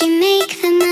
you make the again.